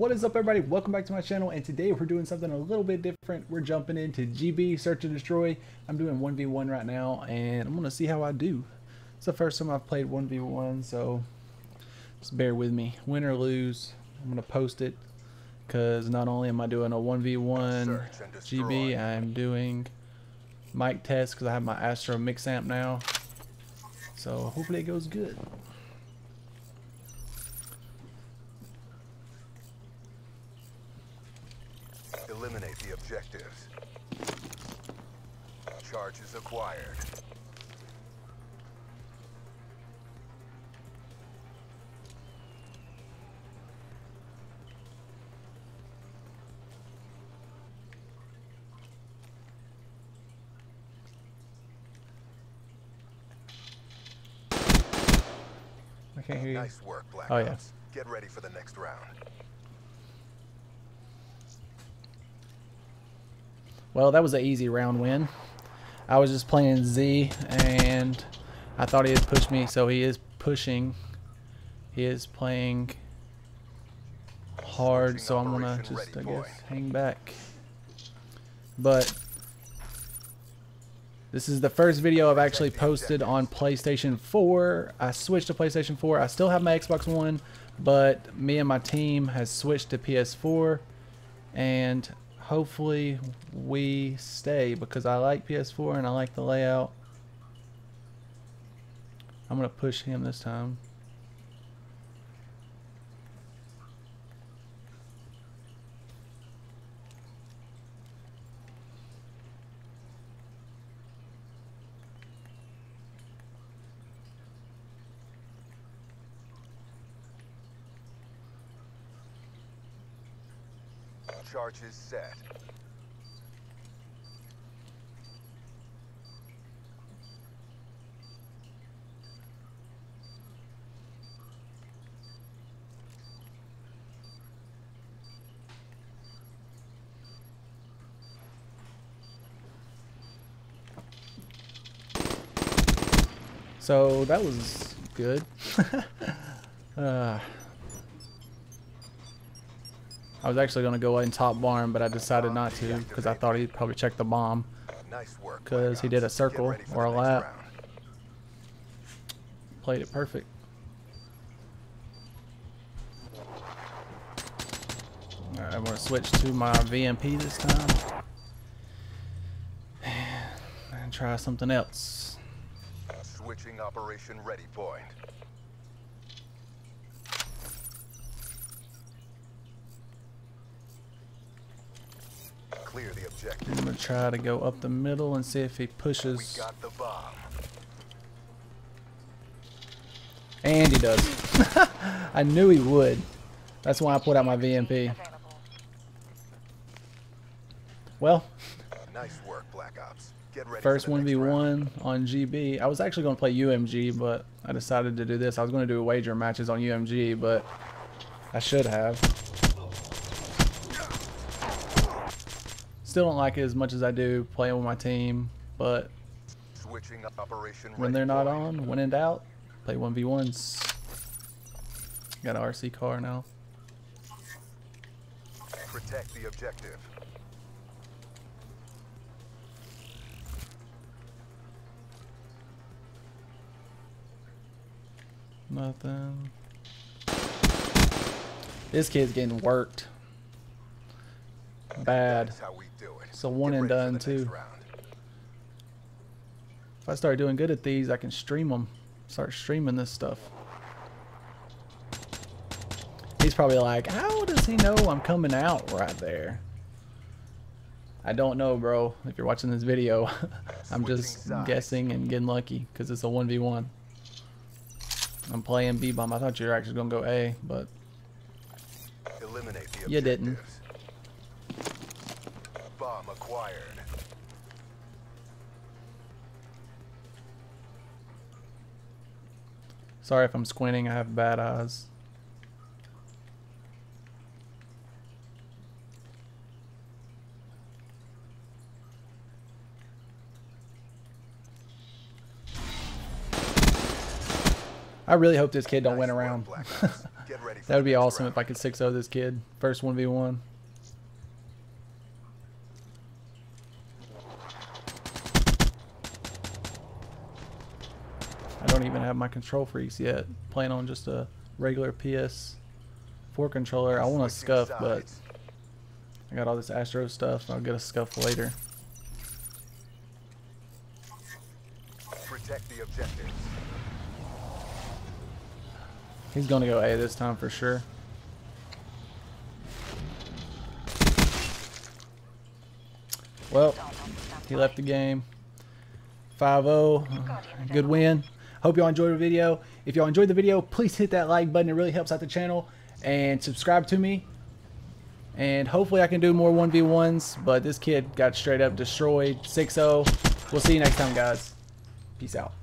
What is up everybody? Welcome back to my channel and today we're doing something a little bit different. We're jumping into GB Search and Destroy. I'm doing 1v1 right now and I'm going to see how I do. It's the first time I've played 1v1 so just bear with me. Win or lose, I'm going to post it because not only am I doing a 1v1 GB, I'm doing mic test because I have my Astro Mix Amp now. So hopefully it goes good. The objectives. Charges acquired. I can't hear you. Nice work, Black Oh, yeah. Get ready for the next round. Well, that was an easy round win. I was just playing Z, and I thought he had pushed me, so he is pushing. He is playing hard, so I'm gonna just, I guess, hang back. But this is the first video I've actually posted on PlayStation 4. I switched to PlayStation 4. I still have my Xbox One, but me and my team has switched to PS4, and hopefully we stay because I like PS4 and I like the layout. I'm gonna push him this time. Charges set. So that was good. uh, I was actually going to go in top barn, but I decided not to because I thought he'd probably check the bomb. Nice work. 'Cause Black he did a circle or a lap. Played it perfect. Alright, I'm going to switch to my VMP this time. And try something else. Switching operation ready point. Clear the I'm going to try to go up the middle and see if he pushes. We got the bomb. And he does. I knew he would. That's why I put out my VMP. Well, Nice work, Black Ops. Get ready first for the next round. 1v1 on GB. I was actually going to play UMG, but I decided to do this. I was going to do wager matches on UMG, but I should have. Still don't like it as much as I do playing with my team, but Switching operation when they're not on, when in doubt, play 1v1s. Got an RC car now. Protect the objective. Nothing. This kid's getting worked. Bad. How we do it. So one and done, too. If I start doing good at these, I can stream them. Start streaming this stuff. He's probably like, how does he know I'm coming out right there? I don't know, bro. If you're watching this video, I'm just sides. guessing and getting lucky because it's a 1v1. I'm playing B-bomb. I thought you were actually going to go A, but Eliminate the You didn't. Acquired. sorry if I'm squinting. I have bad eyes. I really hope this kid don't Nice win around. Black Get ready That would be awesome if I could 6-0 this kid. First 1v1. I don't even have my KontrolFreeks yet. Playing on just a regular PS4 controller. I want a SCUF, but. I got all this Astro stuff. I'll get a SCUF later. Protect the objectives. He's gonna go A this time for sure. Well, he left the game. 5-0. Good win. Hope y'all enjoyed the video. If y'all enjoyed the video, please hit that like button. It really helps out the channel. And subscribe to me. And hopefully I can do more 1v1s. But this kid got straight up destroyed. 6-0. We'll see you next time, guys. Peace out.